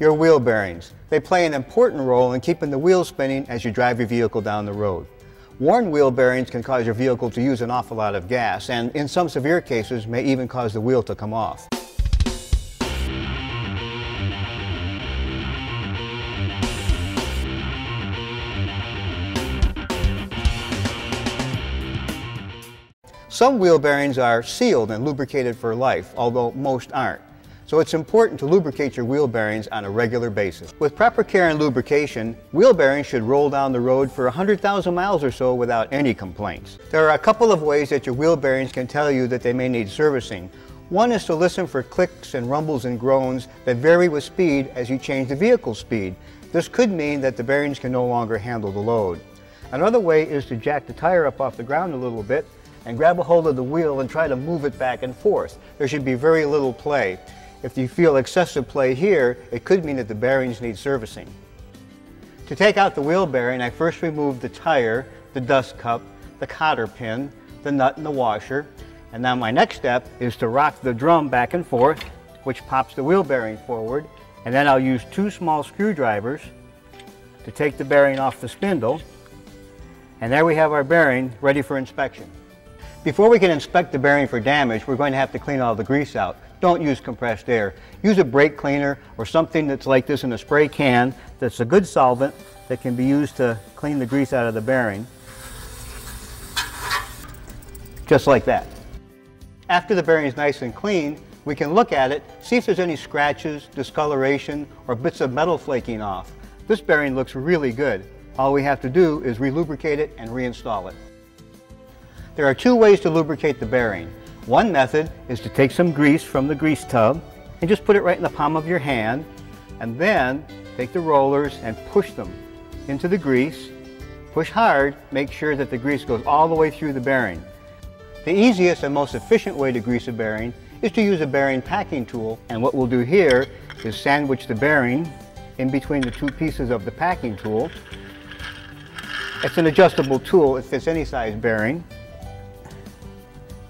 your wheel bearings. They play an important role in keeping the wheels spinning as you drive your vehicle down the road. Worn wheel bearings can cause your vehicle to use an awful lot of gas and in some severe cases may even cause the wheel to come off. Some wheel bearings are sealed and lubricated for life, although most aren't. So it's important to lubricate your wheel bearings on a regular basis. With proper care and lubrication, wheel bearings should roll down the road for 100,000 miles or so without any complaints. There are a couple of ways that your wheel bearings can tell you that they may need servicing. One is to listen for clicks and rumbles and groans that vary with speed as you change the vehicle speed. This could mean that the bearings can no longer handle the load. Another way is to jack the tire up off the ground a little bit and grab a hold of the wheel and try to move it back and forth. There should be very little play. If you feel excessive play here, it could mean that the bearings need servicing. To take out the wheel bearing, I first remove the tire, the dust cup, the cotter pin, the nut and the washer, and now my next step is to rock the drum back and forth, which pops the wheel bearing forward, and then I'll use two small screwdrivers to take the bearing off the spindle, and there we have our bearing ready for inspection. Before we can inspect the bearing for damage, we're going to have to clean all the grease out don't use compressed air. Use a brake cleaner or something that's like this in a spray can that's a good solvent that can be used to clean the grease out of the bearing. Just like that. After the bearing is nice and clean, we can look at it, see if there's any scratches, discoloration, or bits of metal flaking off. This bearing looks really good. All we have to do is relubricate it and reinstall it. There are two ways to lubricate the bearing. One method is to take some grease from the grease tub and just put it right in the palm of your hand and then take the rollers and push them into the grease. Push hard, make sure that the grease goes all the way through the bearing. The easiest and most efficient way to grease a bearing is to use a bearing packing tool and what we'll do here is sandwich the bearing in between the two pieces of the packing tool. It's an adjustable tool, it fits any size bearing.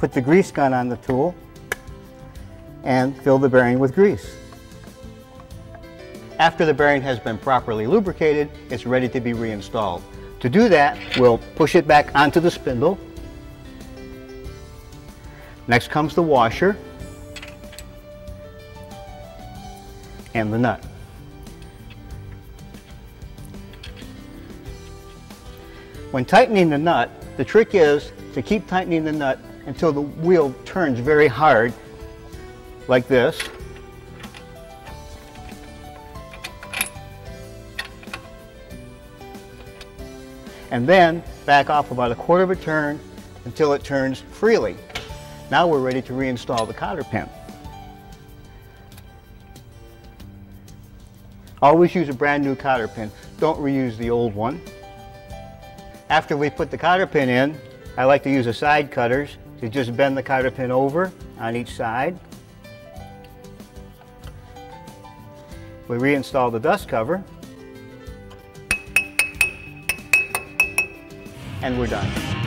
Put the grease gun on the tool and fill the bearing with grease. After the bearing has been properly lubricated, it's ready to be reinstalled. To do that, we'll push it back onto the spindle. Next comes the washer and the nut. When tightening the nut, the trick is to keep tightening the nut until the wheel turns very hard, like this. And then back off about a quarter of a turn until it turns freely. Now we're ready to reinstall the cotter pin. Always use a brand new cotter pin. Don't reuse the old one. After we put the cotter pin in, I like to use the side cutters to just bend the cotter pin over on each side. We reinstall the dust cover and we're done.